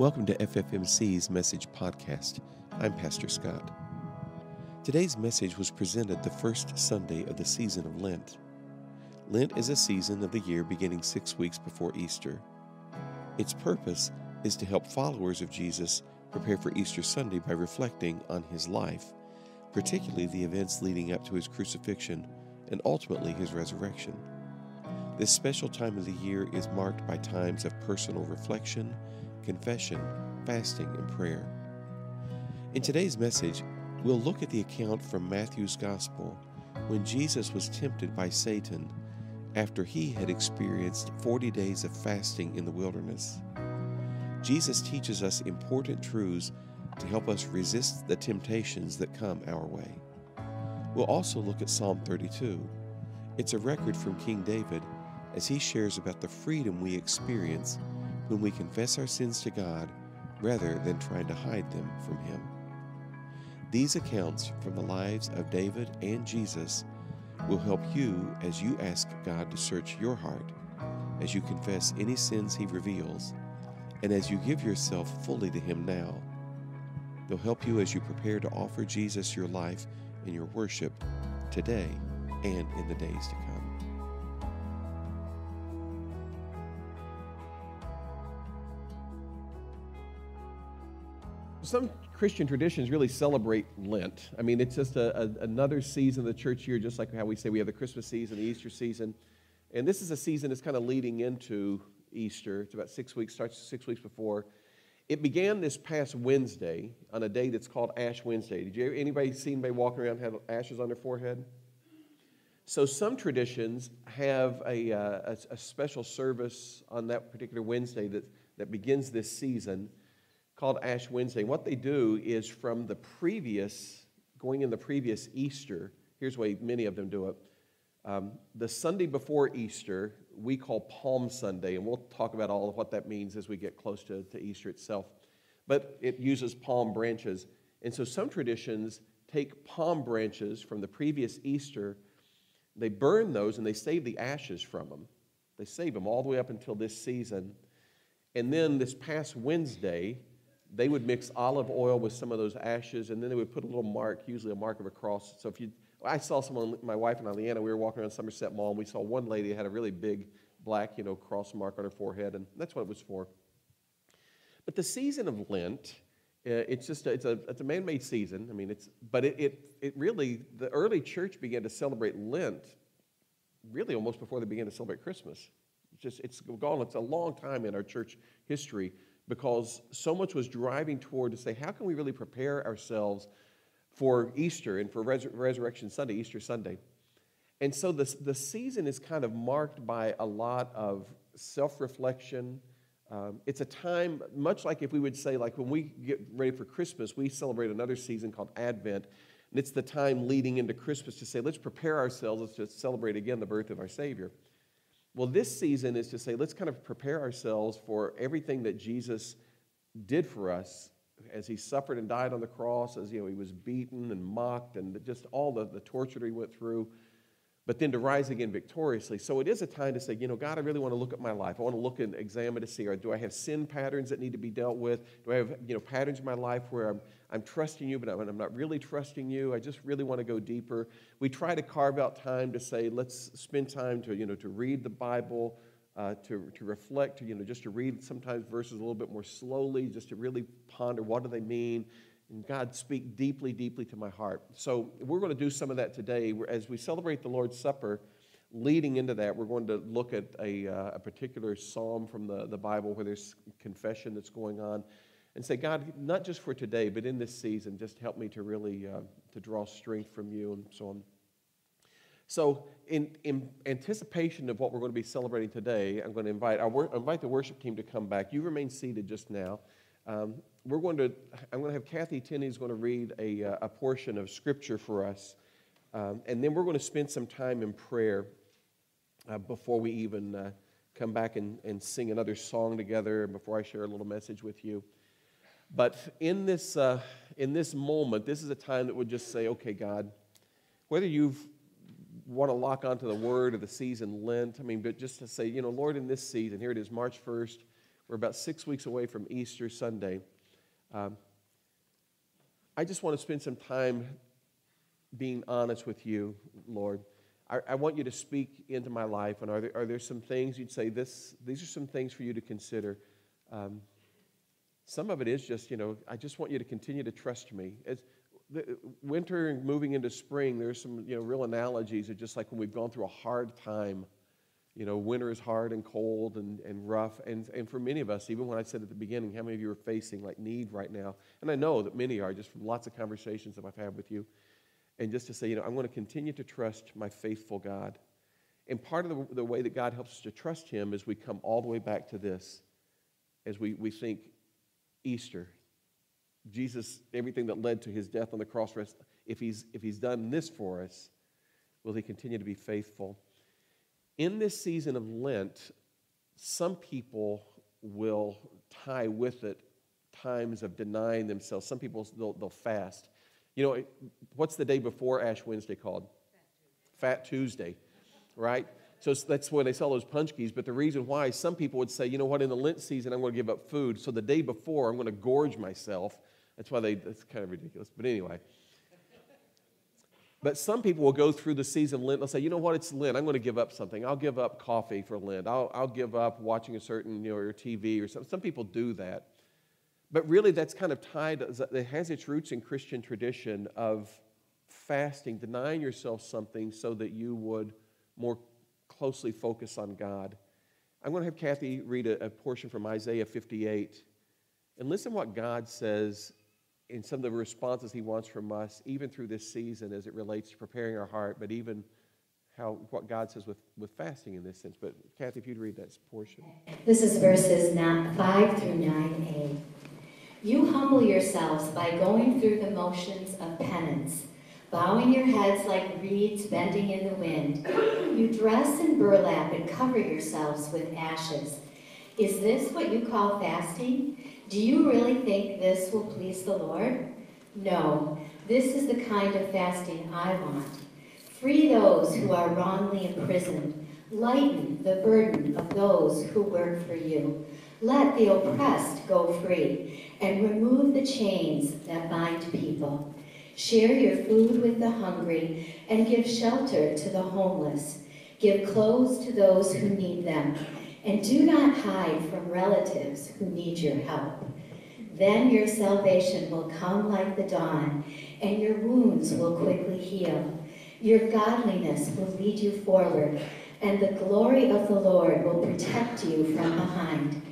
Welcome to FFMC's Message Podcast. I'm Pastor Scott. Today's message was presented the first Sunday of the season of Lent. Lent is a season of the year beginning six weeks before Easter. Its purpose is to help followers of Jesus prepare for Easter Sunday by reflecting on his life, particularly the events leading up to his crucifixion and ultimately his resurrection. This special time of the year is marked by times of personal reflection, confession, fasting, and prayer. In today's message, we'll look at the account from Matthew's Gospel when Jesus was tempted by Satan after he had experienced 40 days of fasting in the wilderness. Jesus teaches us important truths to help us resist the temptations that come our way. We'll also look at Psalm 32. It's a record from King David as he shares about the freedom we experience when we confess our sins to God rather than trying to hide them from Him. These accounts from the lives of David and Jesus will help you as you ask God to search your heart, as you confess any sins He reveals, and as you give yourself fully to Him now. They'll help you as you prepare to offer Jesus your life and your worship today and in the days to come. Some Christian traditions really celebrate Lent. I mean, it's just a, a, another season of the church year, just like how we say we have the Christmas season, the Easter season. And this is a season that's kind of leading into Easter. It's about six weeks, starts six weeks before. It began this past Wednesday on a day that's called Ash Wednesday. Did you anybody see anybody walking around have ashes on their forehead? So some traditions have a, uh, a, a special service on that particular Wednesday that, that begins this season called Ash Wednesday. What they do is from the previous, going in the previous Easter, here's the way many of them do it. Um, the Sunday before Easter, we call Palm Sunday, and we'll talk about all of what that means as we get close to, to Easter itself. But it uses palm branches. And so some traditions take palm branches from the previous Easter, they burn those, and they save the ashes from them. They save them all the way up until this season. And then this past Wednesday, they would mix olive oil with some of those ashes, and then they would put a little mark, usually a mark of a cross. So if you, I saw someone, my wife and I, Leanna, we were walking around Somerset Mall, and we saw one lady had a really big black, you know, cross mark on her forehead, and that's what it was for. But the season of Lent, uh, it's just a, it's a, it's a man-made season. I mean, it's but it, it it really the early church began to celebrate Lent really almost before they began to celebrate Christmas. It's just it's gone. It's a long time in our church history because so much was driving toward to say, how can we really prepare ourselves for Easter and for Resur- Resurrection Sunday, Easter Sunday? And so the, the season is kind of marked by a lot of self reflection. Um, it's a time, much like if we would say, like when we get ready for Christmas, we celebrate another season called Advent. And it's the time leading into Christmas to say, let's prepare ourselves let's to celebrate again the birth of our Savior. Well, this season is to say, let's kind of prepare ourselves for everything that Jesus did for us as he suffered and died on the cross, as you know, he was beaten and mocked, and just all the, the torture he went through but then to rise again victoriously. So it is a time to say, you know, God, I really want to look at my life. I want to look and examine to see, or do I have sin patterns that need to be dealt with? Do I have, you know, patterns in my life where I'm, I'm trusting you, but I'm, not really trusting you? I just really want to go deeper. We try to carve out time to say, let's spend time to, you know, to read the Bible, uh, to, to reflect, to, you know, just to read sometimes verses a little bit more slowly, just to really ponder what do they mean and God speak deeply, deeply to my heart. So we're going to do some of that today. As we celebrate the Lord's Supper, leading into that, we're going to look at a, uh, a particular psalm from the, the Bible where there's confession that's going on and say, God, not just for today, but in this season, just help me to really uh, to draw strength from you and so on. So, in, in, anticipation of what we're going to be celebrating today, I'm going to invite, our, invite the worship team to come back. You remain seated just now. Um, we're going to, I'm going to have Kathy Tenney is going to read a, uh, a portion of scripture for us. Um, and then we're going to spend some time in prayer uh, before we even uh, come back and, and sing another song together before I share a little message with you. But in this, uh, in this moment, this is a time that would just say, okay, God, whether you want to lock onto the word of the season Lent, I mean, but just to say, you know, Lord, in this season, here it is, March 1st, We're about six weeks away from Easter Sunday. Um, I just want to spend some time being honest with you, Lord. I, I, want you to speak into my life. And are there, are there some things you'd say, this, these are some things for you to consider? Um, some of it is just, you know, I just want you to continue to trust me. As the, winter and moving into spring, there's some, you know, real analogies of just like when we've gone through a hard time. You know, winter is hard and cold and, and rough. And, and for many of us, even when I said at the beginning, how many of you are facing like need right now? And I know that many are just from lots of conversations that I've had with you and just to say, you know, I'm going to continue to trust my faithful God. And part of the, the way that God helps us to trust Him is we come all the way back to this as we, we think Easter. Jesus, everything that led to his death on the cross, if he's, if he's done this for us, will he continue to be faithful? In this season of Lent, some people will tie with it times of denying themselves. Some people, they'll, they'll fast. You know, what's the day before Ash Wednesday called? Fat Tuesday, right? So that's where they sell those paczkis. But the reason why, some people would say, you know what, in the Lent season, I'm going to give up food. So the day before, I'm going to gorge myself. That's why they, that's kind of ridiculous. But anyway. But some people will go through the season of Lent. They'll say, you know what, it's Lent. I'm going to give up something. I'll give up coffee for Lent. I'll, I'll give up watching a certain, you know, TV or something. Some people do that. But really, that's kind of tied, it has its roots in Christian tradition of fasting, denying yourself something so that you would more closely focus on God. I'm going to have Kathy read a, a portion from Isaiah 58 and listen what God says in some of the responses he wants from us, even through this season as it relates to preparing our heart, but even how what God says with, with fasting in this sense. But Kathy, if you'd read that portion. This is verses 5 through 9a. You humble yourselves by going through the motions of penance, bowing your heads like reeds bending in the wind. You dress in burlap and cover yourselves with ashes. Is this what you call fasting? Do you really think this will please the Lord? No, this is the kind of fasting I want. Free those who are wrongly imprisoned. Lighten the burden of those who work for you. Let the oppressed go free and remove the chains that bind people. Share your food with the hungry and give shelter to the homeless. Give clothes to those who need them and do not hide from relatives who need your help. Then your salvation will come like the dawn and your wounds will quickly heal. Your godliness will lead you forward and the glory of the Lord will protect you from behind.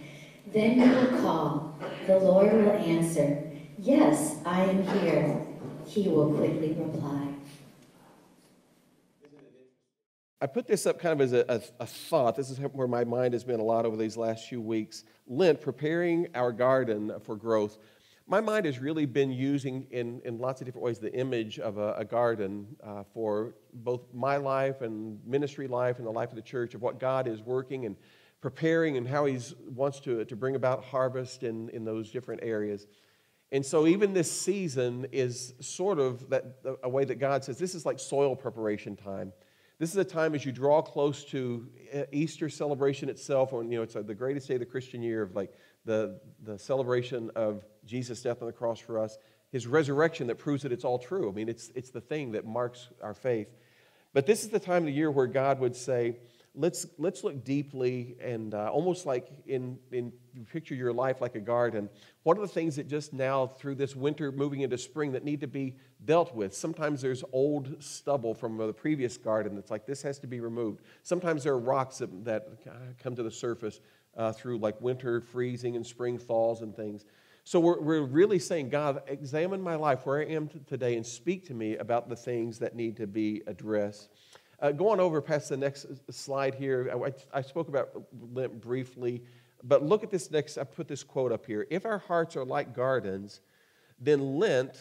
Then you will call, the Lord will answer, Yes, I am here. He will quickly reply. I put this up kind of as a, a, a, thought. This is where my mind has been a lot over these last few weeks. Lent, preparing our garden for growth. My mind has really been using, in, in lots of different ways, the image of a, a garden uh, for both my life and ministry life and the life of the church, of what God is working and preparing and how he wants to, to bring about harvest in, in those different areas. And so, even this season is sort of that, a way that God says this is like soil preparation time. This is a time as you draw close to uh, Easter celebration itself, when you know it's the greatest day of the Christian year of like the, the celebration of Jesus' death on the cross for us, his resurrection that proves that it's all true. I mean, it's, it's the thing that marks our faith. But this is the time of the year where God would say, let's, let's look deeply and uh, almost like in, in you picture your life like a garden. What are the things that just now, through this winter moving into spring, that need to be dealt with? Sometimes there's old stubble from the previous garden that's like, this has to be removed. Sometimes there are rocks that, that come to the surface uh, through like winter freezing and spring thaws and things. So we're, we're really saying, God, examine my life where I am today and speak to me about the things that need to be addressed. Uh, going over past the next slide here, I, I spoke about Lent briefly, but look at this next, I put this quote up here. If our hearts are like gardens, then Lent,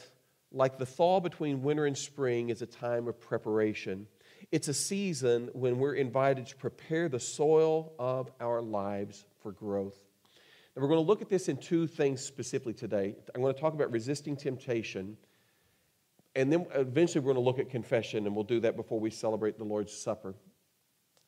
like the thaw between winter and spring, is a time of preparation. It's a season when we're invited to prepare the soil of our lives for growth. And we're going to look at this in two things specifically today. I'm going to talk about resisting temptation and then eventually we're going to look at confession, and we'll do that before we celebrate the Lord's Supper.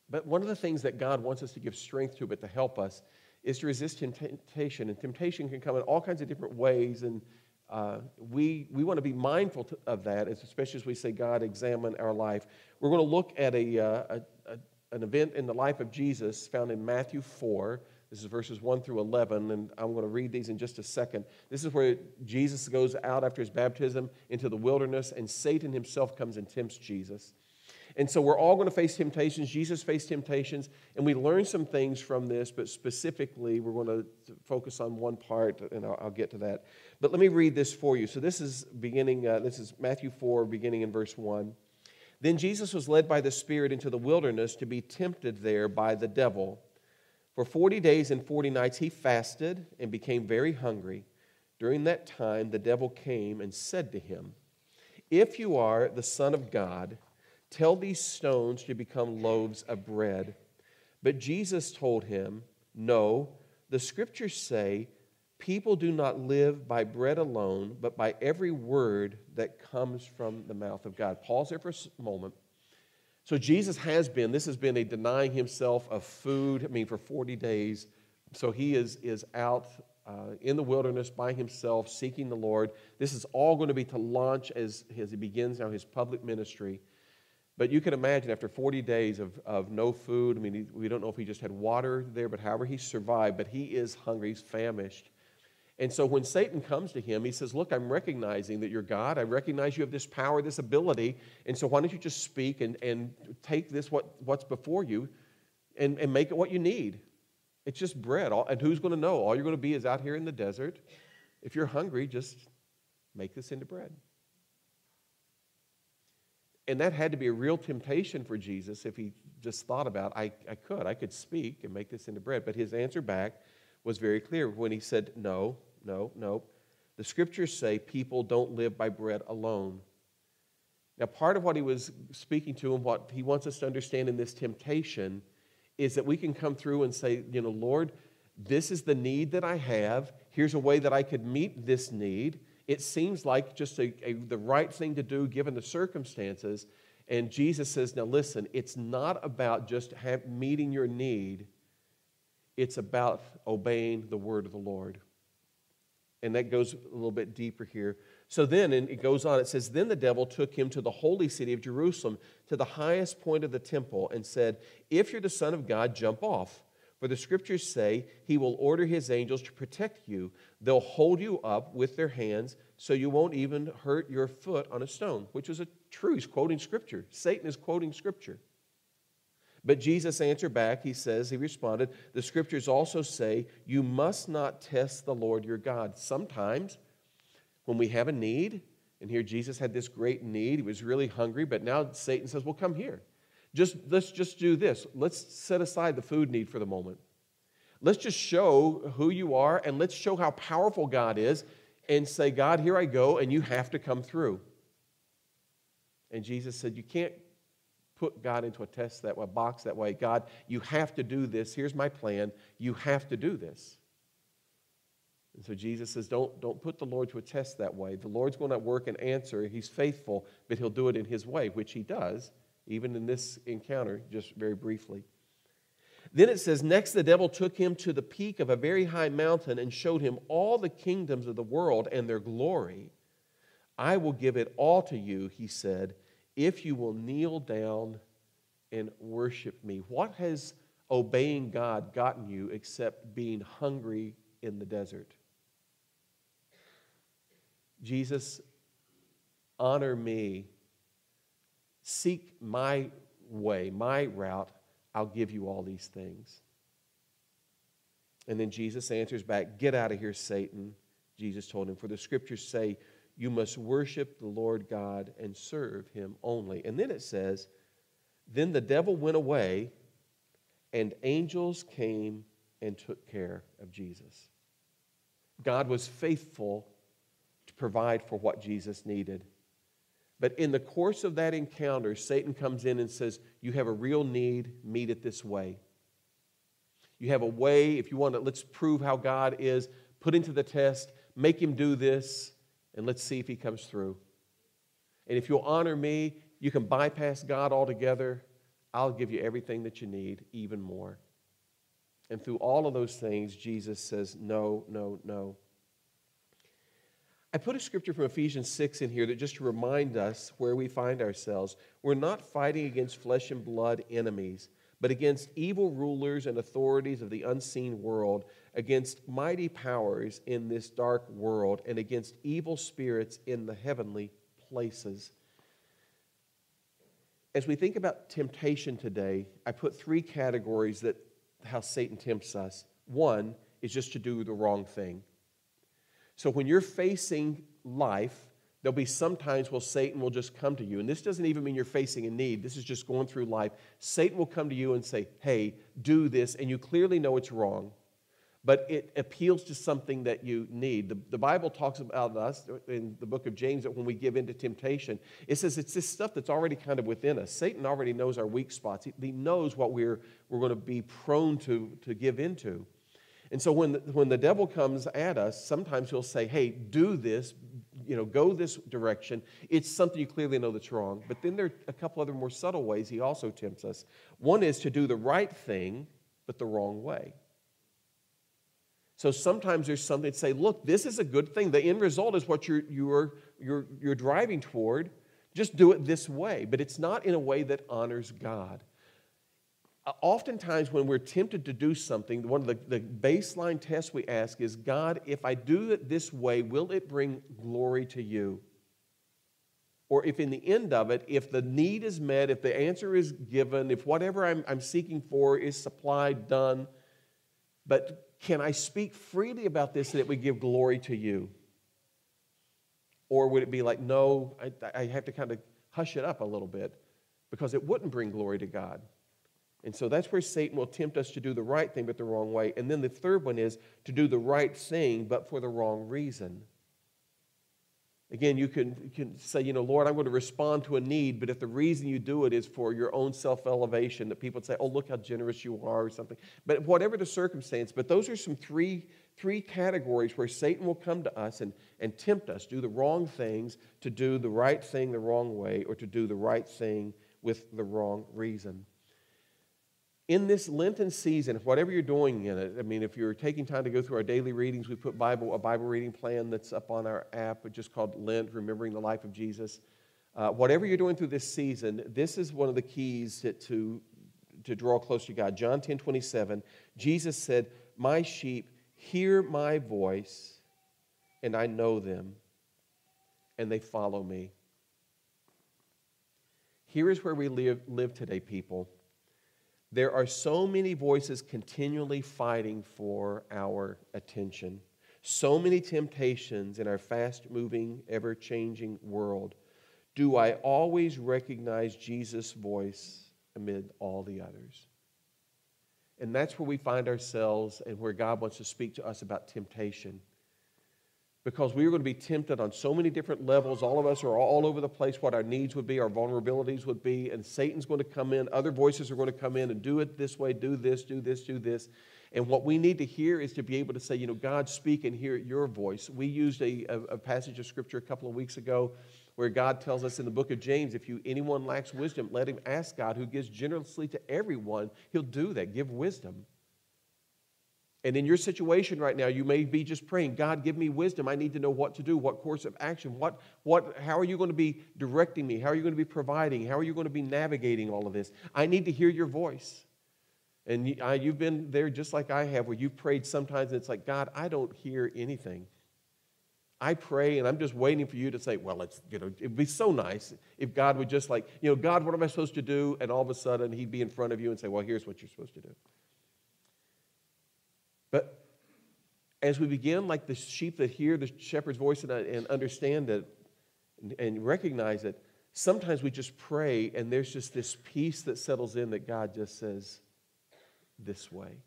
But one of the things that God wants us to give strength to, but to help us, is to resist temptation. And temptation can come in all kinds of different ways. And uh, we, we want to be mindful to, of that, especially as we say, God, examine our life. We're going to look at a, uh, a, a, an event in the life of Jesus found in Matthew 4. This is verses 1 through 11, and I'm going to read these in just a second. This is where Jesus goes out after his baptism into the wilderness, and Satan himself comes and tempts Jesus. And so we're all going to face temptations. Jesus faced temptations, and we learn some things from this, but specifically, we're going to focus on one part, and I'll, I'll get to that. But let me read this for you. So this is beginning, uh, this is Matthew 4, beginning in verse 1. Then Jesus was led by the Spirit into the wilderness to be tempted there by the devil. For 40 days and 40 nights he fasted and became very hungry. During that time, the devil came and said to him, If you are the Son of God, tell these stones to become loaves of bread. But Jesus told him, No, the scriptures say, People do not live by bread alone, but by every word that comes from the mouth of God. Pause there for a moment. So Jesus has been, this has been a denying himself of food, I mean, for 40 days. So he is, is out uh, in the wilderness by himself, seeking the Lord. This is all going to be to launch as, as he begins now his public ministry. But you can imagine after 40 days of, of no food, I mean, we don't know if he just had water there, but however he survived, but he is hungry, he's famished. And so when Satan comes to him, he says, Look, I'm recognizing that you're God. I recognize you have this power, this ability. And so why don't you just speak and, and take this, what, what's before you, and, and make it what you need? It's just bread. And who's going to know? All you're going to be is out here in the desert. If you're hungry, just make this into bread. And that had to be a real temptation for Jesus if he just thought about, I, I could, I could speak and make this into bread. But his answer back was very clear when he said, No, no, no. The scriptures say people don't live by bread alone. Now, part of what he was speaking to and what he wants us to understand in this temptation is that we can come through and say, you know, Lord, this is the need that I have. Here's a way that I could meet this need. It seems like just a, a, the right thing to do given the circumstances. And Jesus says, now listen, it's not about just have, meeting your need, it's about obeying the word of the Lord. And that goes a little bit deeper here. So then, and it goes on, it says, Then the devil took him to the holy city of Jerusalem, to the highest point of the temple, and said, If you're the Son of God, jump off. For the scriptures say, He will order His angels to protect you. They'll hold you up with their hands so you won't even hurt your foot on a stone, which is a true. He's quoting scripture. Satan is quoting scripture. But Jesus answered back, he says, he responded, the scriptures also say, you must not test the Lord your God. Sometimes when we have a need, and here Jesus had this great need, he was really hungry, but now Satan says, well, come here. Just let's just do this. Let's set aside the food need for the moment. Let's just show who you are and let's show how powerful God is and say, God, here I go, and you have to come through. And Jesus said, You can't put God into a test that way, box that way. God, you have to do this. Here's my plan. You have to do this. And so Jesus says, don't, don't put the Lord to a test that way. The Lord's going to work and answer. He's faithful, but he'll do it in his way, which he does, even in this encounter, just very briefly. Then it says, Next the devil took him to the peak of a very high mountain and showed him all the kingdoms of the world and their glory. I will give it all to you, he said, if you will kneel down and worship me. What has obeying God gotten you except being hungry in the desert? Jesus, honor me. Seek my way, my route. I'll give you all these things. And then Jesus answers back, Get out of here, Satan. Jesus told him, For the scriptures say, you must worship the Lord God and serve him only. And then it says, Then the devil went away, and angels came and took care of Jesus. God was faithful to provide for what Jesus needed. But in the course of that encounter, Satan comes in and says, You have a real need, meet it this way. You have a way, if you want to, let's prove how God is, put into the test, make him do this and let's see if he comes through. And if you'll honor me, you can bypass God altogether. I'll give you everything that you need, even more. And through all of those things, Jesus says, No, no, no. I put a scripture from Ephesians 6 in here that just to remind us where we find ourselves. We're not fighting against flesh and blood enemies, but against evil rulers and authorities of the unseen world, against mighty powers in this dark world, and against evil spirits in the heavenly places. As we think about temptation today, I put three categories that how Satan tempts us. One is just to do the wrong thing. So when you're facing life, there'll be some times where Satan will just come to you. And this doesn't even mean you're facing a need, this is just going through life. Satan will come to you and say, Hey, do this. And you clearly know it's wrong, but it appeals to something that you need. The, the Bible talks about us in the book of James that when we give in to temptation, it says it's this stuff that's already kind of within us. Satan already knows our weak spots, he, knows what we're, we're going to be prone to, to give into. And so when the, when the devil comes at us, sometimes he'll say, hey, do this, you know, go this direction. It's something you clearly know that's wrong. But then there are a couple other more subtle ways he also tempts us. One is to do the right thing, but the wrong way. So sometimes there's something to say, look, this is a good thing. The end result is what you're, you're, you're, you're driving toward. Just do it this way. But it's not in a way that honors God. Uh, oftentimes when we're tempted to do something, one of the, the baseline tests we ask is God, if I do it this way, will it bring glory to you? Or if in the end of it, if the need is met, if the answer is given, if whatever I'm, I'm seeking for is supplied, done, but can I speak freely about this that it would give glory to you? Or would it be like, no, I, I have to kind of hush it up a little bit because it wouldn't bring glory to God? And so that's where Satan will tempt us to do the right thing, but the wrong way. And then the third one is to do the right thing, but for the wrong reason. Again, you can, you can say, you know, Lord, I'm going to respond to a need, but if the reason you do it is for your own self elevation, that people say, oh, look how generous you are, or something. But whatever the circumstance, but those are some three, three categories where Satan will come to us and, and tempt us, do the wrong things, to do the right thing the wrong way, or to do the right thing with the wrong reason in this Lenten season, if whatever you're doing in it, I mean, if you're taking time to go through our daily readings, we put Bible, a Bible reading plan that's up on our app, just called Lent, Remembering the Life of Jesus. Uh, whatever you're doing through this season, this is one of the keys to, to, to draw close to God. John 10 27, Jesus said, My sheep hear my voice, and I know them, and they follow me. Here is where we live, live today, people. There are so many voices continually fighting for our attention, so many temptations in our fast moving, ever changing world. Do I always recognize Jesus' voice amid all the others? And that's where we find ourselves and where God wants to speak to us about temptation because we are going to be tempted on so many different levels. All of us are all over the place what our needs would be, our vulnerabilities would be, and Satan's going to come in. Other voices are going to come in and do it this way, do this, do this, do this. And what we need to hear is to be able to say, you know, God, speak and hear your voice. We used a, a, a passage of scripture a couple of weeks ago where God tells us in the book of James, if you anyone lacks wisdom, let him ask God, who gives generously to everyone. He'll do that. Give wisdom. And in your situation right now, you may be just praying, God, give me wisdom. I need to know what to do, what course of action, what, what, how are you going to be directing me? How are you going to be providing? How are you going to be navigating all of this? I need to hear your voice. And you've been there just like I have, where you've prayed sometimes and it's like, God, I don't hear anything. I pray and I'm just waiting for you to say, well, it's, you know, it'd be so nice if God would just like, you know, God, what am I supposed to do? And all of a sudden he'd be in front of you and say, well, here's what you're supposed to do. But as we begin, like the sheep that hear the shepherd's voice and, uh, and understand it and, and recognize it, sometimes we just pray and there's just this peace that settles in that God just says, this way.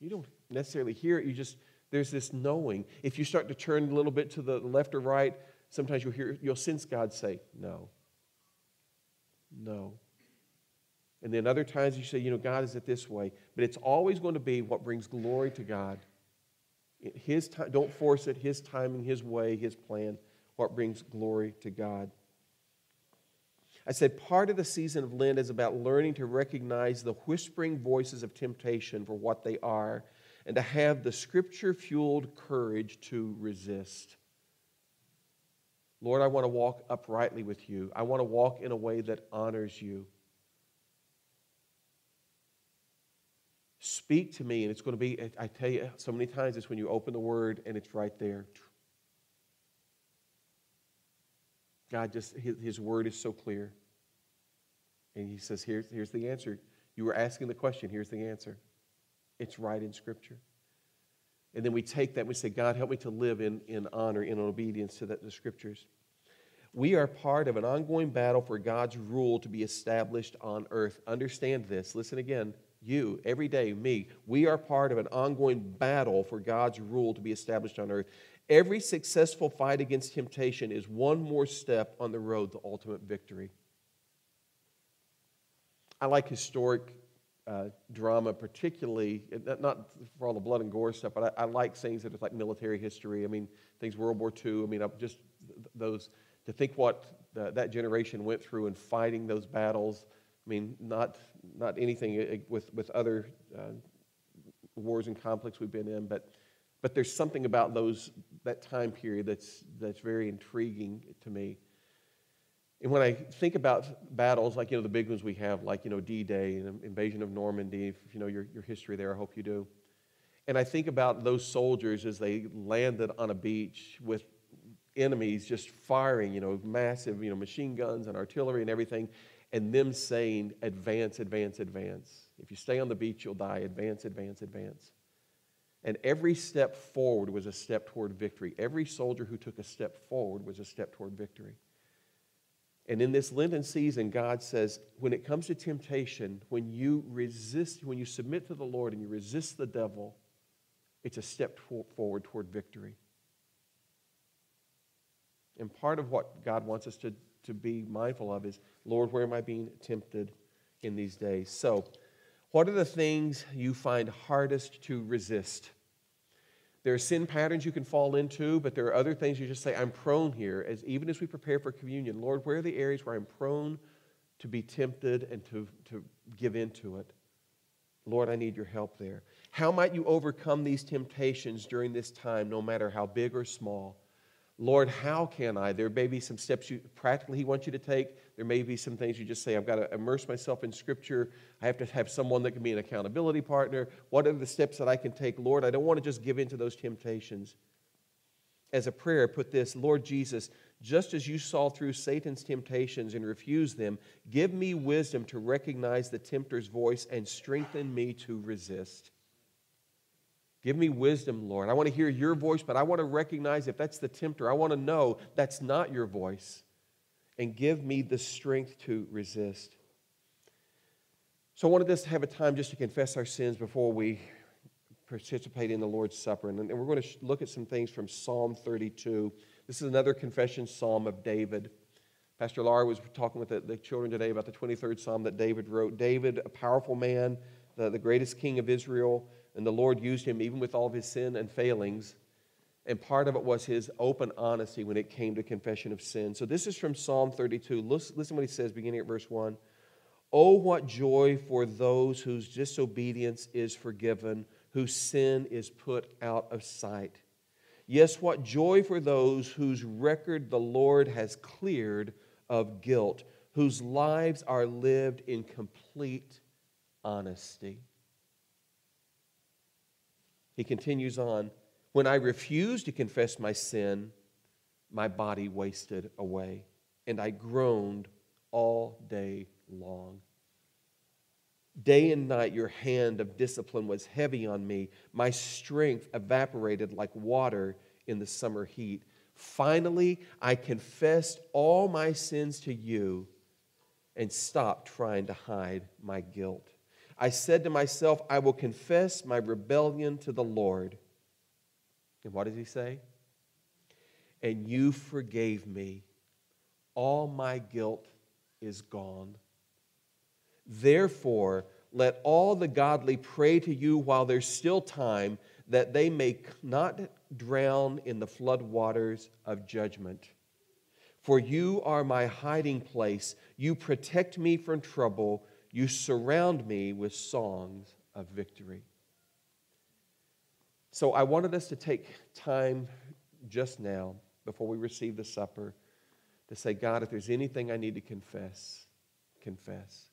You don't necessarily hear it, you just, there's this knowing. If you start to turn a little bit to the left or right, sometimes you'll hear, you'll sense God say, no. No. And then other times you say, you know, God is it this way. But it's always going to be what brings glory to God. His time, don't force it, His timing, His way, His plan, what brings glory to God. I said part of the season of Lent is about learning to recognize the whispering voices of temptation for what they are and to have the scripture fueled courage to resist. Lord, I want to walk uprightly with you. I want to walk in a way that honors you. Speak to me, and it's going to be, I tell you so many times, it's when you open the word and it's right there. God just, his, word is so clear. And he says, here's, here's the answer. You were asking the question, here's the answer. It's right in Scripture. And then we take that and we say, God, help me to live in, in honor, in obedience to the Scriptures. We are part of an ongoing battle for God's rule to be established on earth. Understand this. Listen again. You, every day, me, we are part of an ongoing battle for God's rule to be established on earth. Every successful fight against temptation is one more step on the road to ultimate victory. I like historic uh, drama, particularly, not for all the blood and gore stuff, but I, I like things that are like military history. I mean, things World War II. I mean, just those, to think what the, that generation went through in fighting those battles. I mean, not, not anything uh, with, with other uh, wars and conflicts we've been in, but but there's something about those, that time period that's, that's very intriguing to me. And when I think about battles like, you know, the big ones we have, like, you know, D-Day and invasion of Normandy, if you know your, your history there, I hope you do. And I think about those soldiers as they landed on a beach with enemies just firing, you know, massive, you know, machine guns and artillery and everything, and them saying, advance, advance, advance. If you stay on the beach, you'll die. Advance, advance, advance. And every step forward was a step toward victory. Every soldier who took a step forward was a step toward victory. And in this Lenten season, God says, when it comes to temptation, when you resist, when you submit to the Lord and you resist the devil, it's a step forward toward victory. And part of what God wants us to, to be mindful of is, Lord, where am I being tempted in these days? So, what are the things you find hardest to resist? There are sin patterns you can fall into, but there are other things you just say, I'm prone here. As even as we prepare for communion, Lord, where are the areas where I'm prone to be tempted and to, to give into it? Lord, I need your help there. How might you overcome these temptations during this time, no matter how big or small? Lord, how can I? There may be some steps you practically He wants you to take. There may be some things you just say, I've got to immerse myself in Scripture. I have to have someone that can be an accountability partner. What are the steps that I can take? Lord, I don't want to just give in to those temptations. As a prayer, put this Lord Jesus, just as you saw through Satan's temptations and refused them, give me wisdom to recognize the tempter's voice and strengthen me to resist. Give me wisdom, Lord. I want to hear your voice, but I want to recognize if that's the tempter. I want to know that's not your voice. And give me the strength to resist. So I wanted us to have a time just to confess our sins before we participate in the Lord's Supper. And we're going to look at some things from Psalm 32. This is another confession psalm of David. Pastor Laura was talking with the, the children today about the 23rd psalm that David wrote. David, a powerful man, the, the greatest king of Israel and the Lord used him even with all of his sin and failings. And part of it was his open honesty when it came to confession of sin. So this is from Psalm 32. Listen, listen what he says beginning at verse 1. Oh, what joy for those whose disobedience is forgiven, whose sin is put out of sight. Yes, what joy for those whose record the Lord has cleared of guilt, whose lives are lived in complete honesty. He continues on When I refused to confess my sin, my body wasted away, and I groaned all day long. Day and night, your hand of discipline was heavy on me. My strength evaporated like water in the summer heat. Finally, I confessed all my sins to you and stopped trying to hide my guilt. I said to myself, I will confess my rebellion to the Lord. And what does he say? And you forgave me. All my guilt is gone. Therefore, let all the godly pray to you while there's still time, that they may not drown in the flood waters of judgment. For you are my hiding place. You protect me from trouble. You surround me with songs of victory. So I wanted us to take time just now, before we receive the supper, to say, God, if there's anything I need to confess, confess.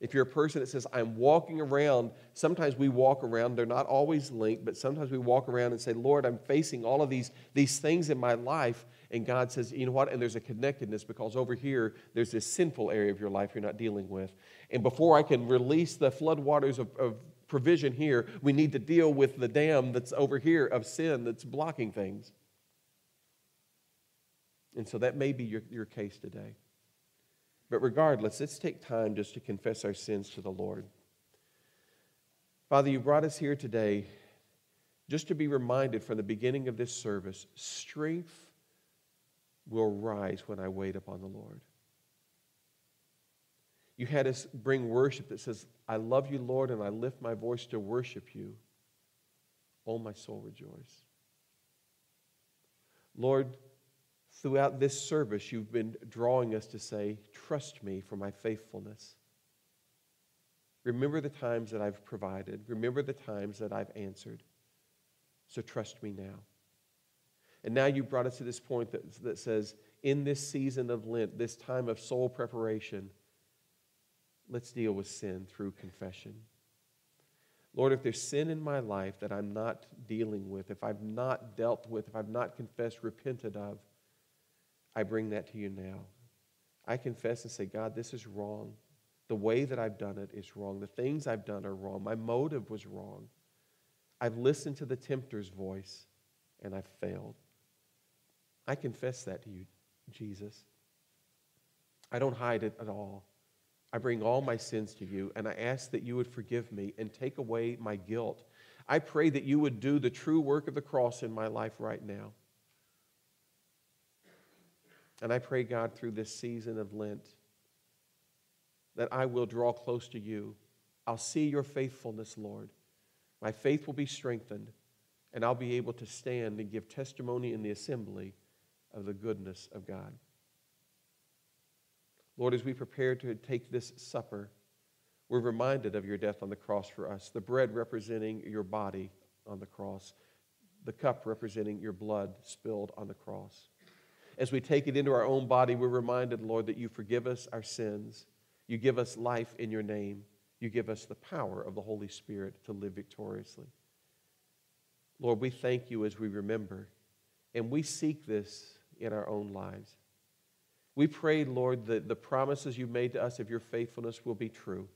If you're a person that says, I'm walking around, sometimes we walk around, they're not always linked, but sometimes we walk around and say, Lord, I'm facing all of these, these things in my life. And God says, you know what? And there's a connectedness because over here, there's this sinful area of your life you're not dealing with. And before I can release the floodwaters of, of provision here, we need to deal with the dam that's over here of sin that's blocking things. And so that may be your, your case today. But regardless, let's take time just to confess our sins to the Lord. Father, you brought us here today just to be reminded from the beginning of this service strength will rise when I wait upon the Lord. You had us bring worship that says, I love you, Lord, and I lift my voice to worship you. Oh, my soul rejoice. Lord, throughout this service, you've been drawing us to say, Trust me for my faithfulness. Remember the times that I've provided. Remember the times that I've answered. So trust me now. And now you brought us to this point that, that says, in this season of Lent, this time of soul preparation, let's deal with sin through confession. Lord, if there's sin in my life that I'm not dealing with, if I've not dealt with, if I've not confessed, repented of, I bring that to you now. I confess and say, God, this is wrong. The way that I've done it is wrong. The things I've done are wrong. My motive was wrong. I've listened to the tempter's voice and I've failed. I confess that to you, Jesus. I don't hide it at all. I bring all my sins to you, and I ask that you would forgive me and take away my guilt. I pray that you would do the true work of the cross in my life right now. And I pray, God, through this season of Lent, that I will draw close to you. I'll see your faithfulness, Lord. My faith will be strengthened, and I'll be able to stand and give testimony in the assembly of the goodness of God. Lord, as we prepare to take this supper, we're reminded of your death on the cross for us, the bread representing your body on the cross, the cup representing your blood spilled on the cross. As we take it into our own body, we're reminded, Lord, that you forgive us our sins. You give us life in your name. You give us the power of the Holy Spirit to live victoriously. Lord, we thank you as we remember, and we seek this in our own lives. We pray, Lord, that the promises you made to us of your faithfulness will be true.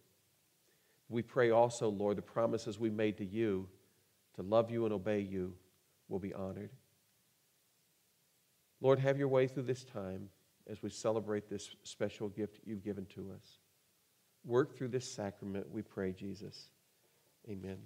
We pray also, Lord, the promises we made to you to love you and obey you will be honored. Lord, have your way through this time as we celebrate this special gift you've given to us. Work through this sacrament, we pray, Jesus. Amen.